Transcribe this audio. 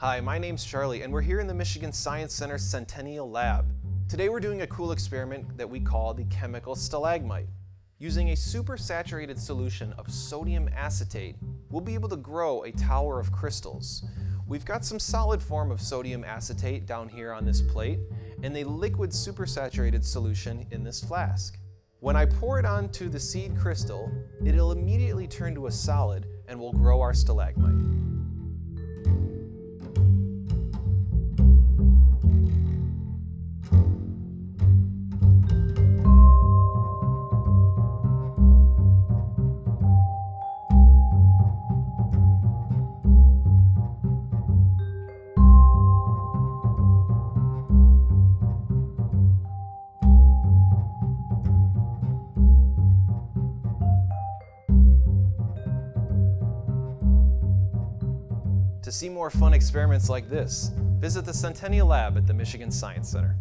Hi, my name's Charlie, and we're here in the Michigan Science Center Centennial Lab. Today we're doing a cool experiment that we call the chemical stalagmite. Using a supersaturated solution of sodium acetate, we'll be able to grow a tower of crystals. We've got some solid form of sodium acetate down here on this plate, and a liquid supersaturated solution in this flask. When I pour it onto the seed crystal, it'll immediately turn to a solid and will grow our stalagmite. To see more fun experiments like this, visit the Centennial Lab at the Michigan Science Center.